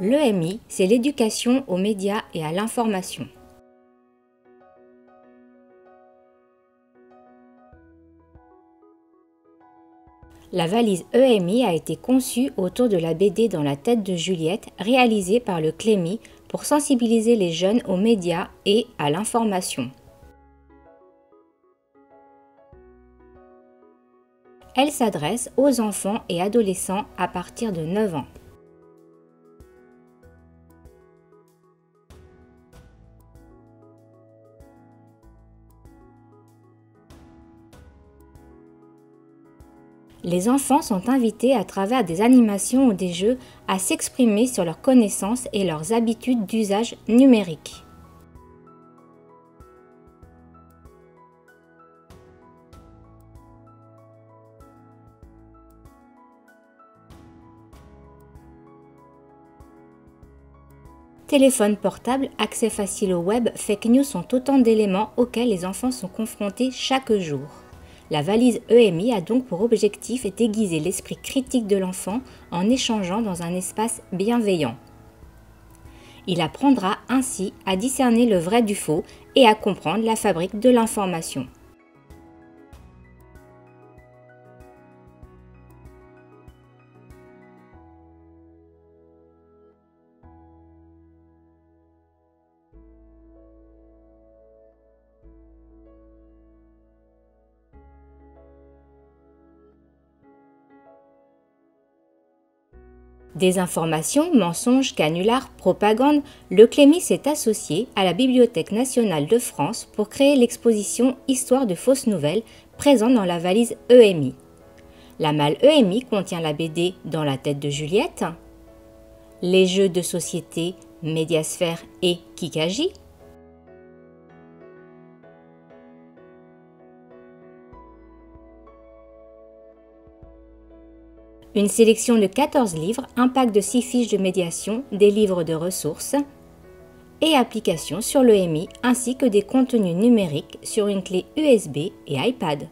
L'EMI, c'est l'éducation aux médias et à l'information. La valise EMI a été conçue autour de la BD Dans la tête de Juliette, réalisée par le Clémy pour sensibiliser les jeunes aux médias et à l'information. Elle s'adresse aux enfants et adolescents à partir de 9 ans. Les enfants sont invités à travers des animations ou des jeux à s'exprimer sur leurs connaissances et leurs habitudes d'usage numérique. Téléphone portable, accès facile au web, fake news sont autant d'éléments auxquels les enfants sont confrontés chaque jour. La valise EMI a donc pour objectif d'aiguiser l'esprit critique de l'enfant en échangeant dans un espace bienveillant. Il apprendra ainsi à discerner le vrai du faux et à comprendre la fabrique de l'information. Désinformation, mensonges, canulars, propagande, le Clémy s'est associé à la Bibliothèque nationale de France pour créer l'exposition Histoire de fausses nouvelles présente dans la valise EMI. La malle EMI contient la BD Dans la tête de Juliette, les jeux de société Médiasphère et Kikaji, Une sélection de 14 livres, un pack de 6 fiches de médiation, des livres de ressources et applications sur l'EMI ainsi que des contenus numériques sur une clé USB et iPad.